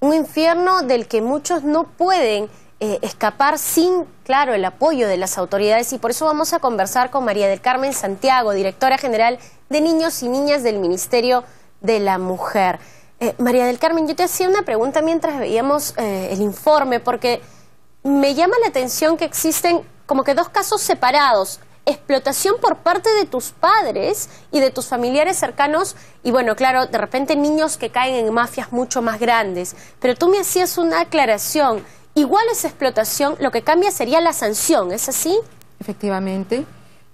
un infierno del que muchos no pueden eh, escapar sin, claro, el apoyo de las autoridades y por eso vamos a conversar con María del Carmen Santiago, directora general de Niños y Niñas del Ministerio de la Mujer. Eh, María del Carmen, yo te hacía una pregunta mientras veíamos eh, el informe, porque me llama la atención que existen como que dos casos separados explotación por parte de tus padres y de tus familiares cercanos y bueno, claro, de repente niños que caen en mafias mucho más grandes. Pero tú me hacías una aclaración. Igual esa explotación, lo que cambia sería la sanción, ¿es así? Efectivamente.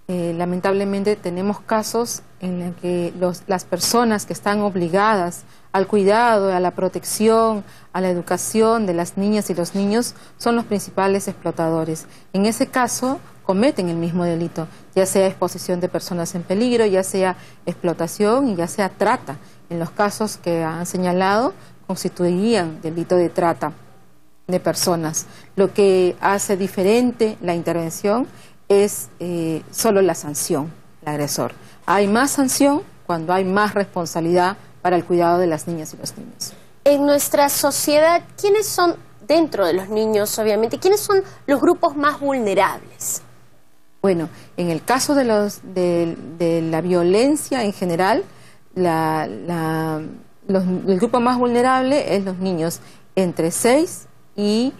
Eh, lamentablemente tenemos casos en los que las personas que están obligadas al cuidado, a la protección, a la educación de las niñas y los niños son los principales explotadores. En ese caso, cometen el mismo delito, ya sea exposición de personas en peligro, ya sea explotación y ya sea trata. En los casos que han señalado, constituirían delito de trata de personas. Lo que hace diferente la intervención es eh, solo la sanción, el agresor. Hay más sanción cuando hay más responsabilidad para el cuidado de las niñas y los niños. En nuestra sociedad, ¿quiénes son, dentro de los niños obviamente, quiénes son los grupos más vulnerables? Bueno, en el caso de, los, de, la violencia en general, el grupo más vulnerable es los niños entre 6 y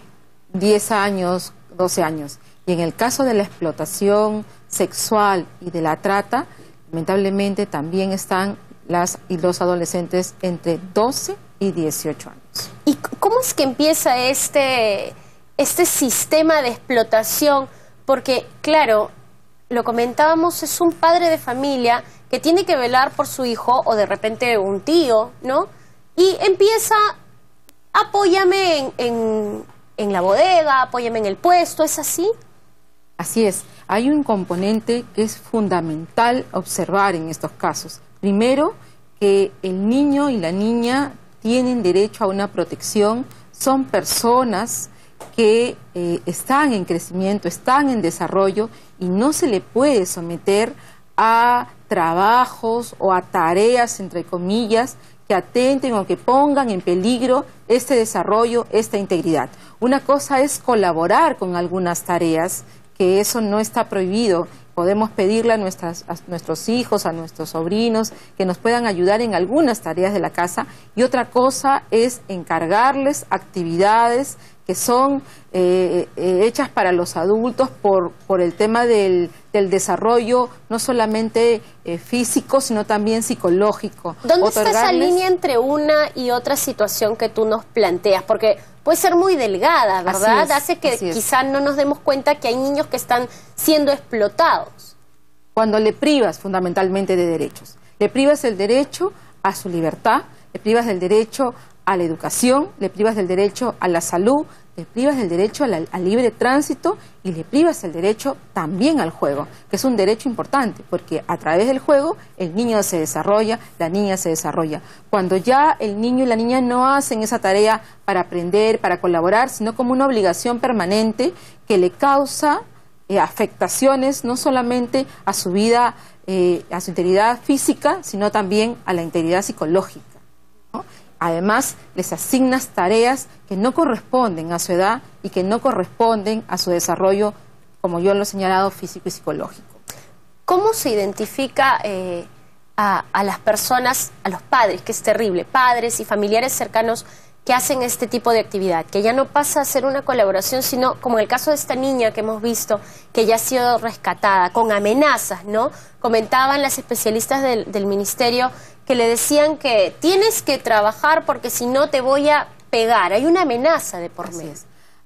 10 años, 12 años. Y en el caso de la explotación sexual y de la trata, lamentablemente también están las y los adolescentes entre 12 y 18 años. ¿Y cómo es que empieza este, este sistema de explotación? porque, claro, lo comentábamos, es un padre de familia que tiene que velar por su hijo o de repente un tío, ¿no? Y empieza, apóyame en, en, la bodega, apóyame en el puesto, ¿es así? Así es. Hay un componente que es fundamental observar en estos casos. Primero, que el niño y la niña tienen derecho a una protección, son personas que eh, están en crecimiento, están en desarrollo y no se le puede someter a trabajos o a tareas, entre comillas, que atenten o que pongan en peligro este desarrollo, esta integridad. Una cosa es colaborar con algunas tareas, que eso no está prohibido. Podemos pedirle a, nuestras, a nuestros hijos, a nuestros sobrinos, que nos puedan ayudar en algunas tareas de la casa. Y otra cosa es encargarles actividades que son eh, eh, hechas para los adultos por, por el tema del, del desarrollo no solamente eh, físico, sino también psicológico. ¿Dónde está esa línea entre una y otra situación que tú nos planteas? Porque puede ser muy delgada, ¿verdad? Hace que quizás no nos demos cuenta que hay niños que están siendo explotados. Cuando le privas fundamentalmente de derechos. Le privas el derecho a su libertad, le privas del derecho a la educación, le privas del derecho a la salud, le privas del derecho al, libre tránsito y le privas el derecho también al juego, que es un derecho importante, porque a través del juego el niño se desarrolla, la niña se desarrolla. Cuando ya el niño y la niña no hacen esa tarea para aprender, para colaborar, sino como una obligación permanente que le causa eh, afectaciones no solamente a su vida, eh, a su integridad física, sino también a la integridad psicológica. Además, les asignas tareas que no corresponden a su edad y que no corresponden a su desarrollo, como yo lo he señalado, físico y psicológico. ¿Cómo se identifica eh, a, a, las personas, a los padres, que es terrible, padres y familiares cercanos que hacen este tipo de actividad, que ya no pasa a ser una colaboración, sino como el caso de esta niña que hemos visto, que ya ha sido rescatada, con amenazas, ¿no? Comentaban las especialistas del, ministerio que le decían que tienes que trabajar porque si no te voy a pegar, hay una amenaza de por medio.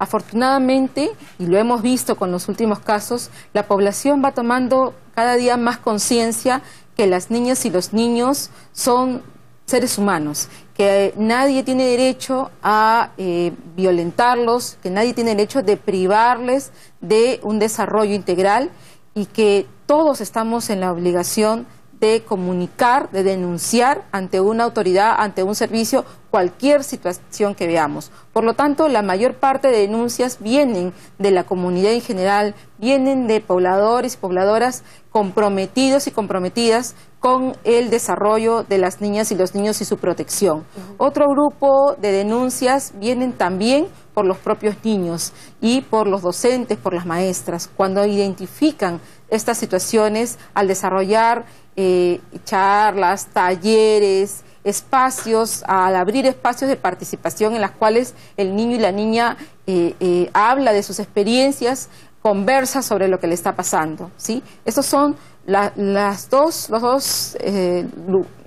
Afortunadamente, y lo hemos visto con los últimos casos, la población va tomando cada día más conciencia que las niñas y los niños son seres humanos, que nadie tiene derecho a eh, violentarlos, que nadie tiene derecho de privarles de un desarrollo integral y que todos estamos en la obligación de comunicar, de denunciar ante una autoridad, ante un servicio, cualquier situación que veamos. Por lo tanto, la mayor parte de denuncias vienen de la comunidad en general, vienen de pobladores y pobladoras comprometidos y comprometidas con el desarrollo de las niñas y los niños y su protección. Otro grupo de denuncias vienen también por los propios niños y por los docentes, por las maestras, cuando identifican estas situaciones al desarrollar eh, charlas, talleres, espacios, al abrir espacios de participación en las cuales el niño y la niña eh, eh, habla de sus experiencias, conversa sobre lo que le está pasando. ¿sí? Estos son las dos, los dos,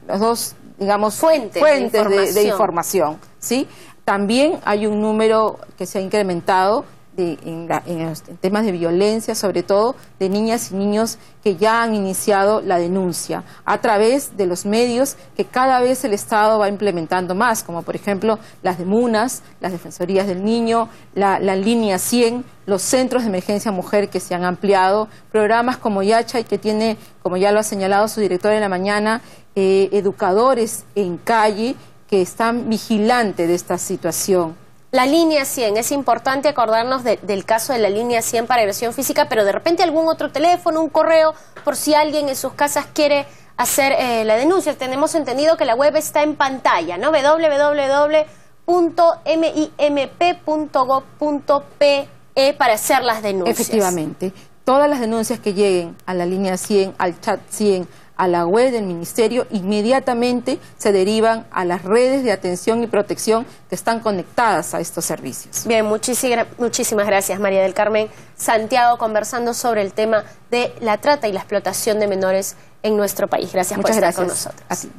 los dos digamos, fuentes, de, información. ¿sí? También hay un número que se ha incrementado en, temas de violencia, sobre todo de niñas y niños que ya han iniciado la denuncia a través de los medios que cada vez el Estado va implementando más, como por ejemplo las de MUNAS, las Defensorías del Niño, la, línea 100, los centros de emergencia mujer que se han ampliado, programas como Yacha y que tiene, como ya lo ha señalado su director en la mañana, eh, educadores en calle que están vigilantes de esta situación. La línea 100, es importante acordarnos del caso de la línea 100 para agresión física, pero de repente algún otro teléfono, un correo, por si alguien en sus casas quiere hacer eh, la denuncia. Tenemos entendido que la web está en pantalla, ¿no? www.mimp.gov.pe para hacer las denuncias. Efectivamente. Todas las denuncias que lleguen a la línea 100, al chat 100, a la web del Ministerio, inmediatamente se derivan a las redes de atención y protección que están conectadas a estos servicios. Bien, muchísimas gracias María del Carmen Santiago conversando sobre el tema de la trata y la explotación de menores en nuestro país. Gracias por estar con nosotros.